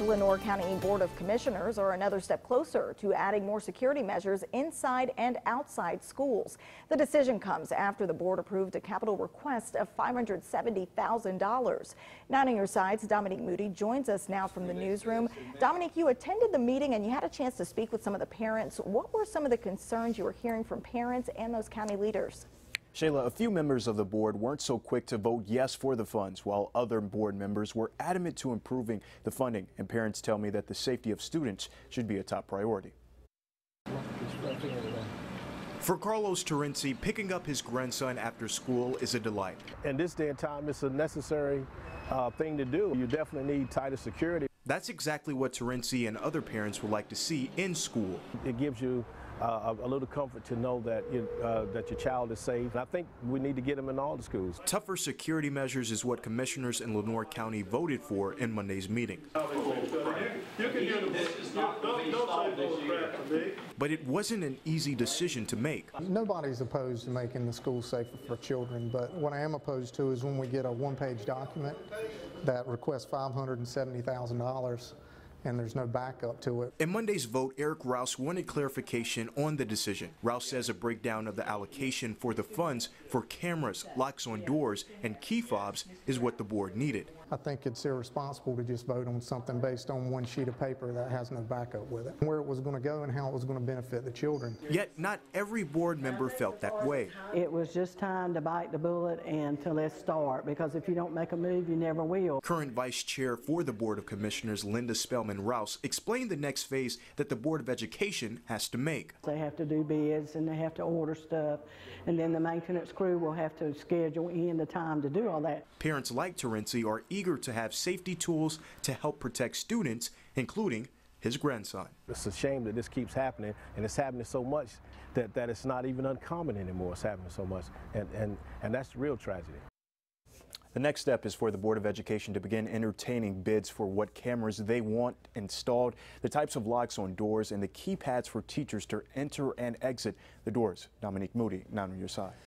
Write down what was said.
Lenoir County Board of Commissioners are another step closer to adding more security measures inside and outside schools. The decision comes after the board approved a capital request of $570,000. Now on your sides, Dominique Moody joins us now from the newsroom. Dominique, you attended the meeting and you had a chance to speak with some of the parents. What were some of the concerns you were hearing from parents and those county leaders? Shayla, a few members of the board weren't so quick to vote yes for the funds, while other board members were adamant to improving the funding. And parents tell me that the safety of students should be a top priority. For Carlos Terenzi, picking up his grandson after school is a delight. In this day and time, it's a necessary uh, thing to do. You definitely need tighter security. That's exactly what Terenzi and other parents would like to see in school. It gives you uh, a, a little comfort to know that you, uh, that your child is safe. And I think we need to get them in all the schools. Tougher security measures is what commissioners in Lenoir County voted for in Monday's meeting. But it wasn't an easy decision to make. Nobody's opposed to making the schools safer for children, but what I am opposed to is when we get a one-page document that requests $570,000 and there's no backup to it. In Monday's vote, Eric Rouse wanted clarification on the decision. Rouse says a breakdown of the allocation for the funds for cameras, locks on doors, and key fobs is what the board needed. I think it's irresponsible to just vote on something based on one sheet of paper that has no backup with it. Where it was going to go and how it was going to benefit the children. Yet not every board member felt that way. It was just time to bite the bullet and to let's start because if you don't make a move, you never will. Current Vice Chair for the Board of Commissioners, Linda Spellman Rouse, explained the next phase that the Board of Education has to make. They have to do bids and they have to order stuff, and then the maintenance crew will have to schedule in the time to do all that. Parents like Terenzi are eager to have safety tools to help protect students, including his grandson. It's a shame that this keeps happening, and it's happening so much that, that it's not even uncommon anymore. It's happening so much, and, and, and that's the real tragedy. The next step is for the Board of Education to begin entertaining bids for what cameras they want installed, the types of locks on doors, and the keypads for teachers to enter and exit the doors. Dominique Moody, now on your side.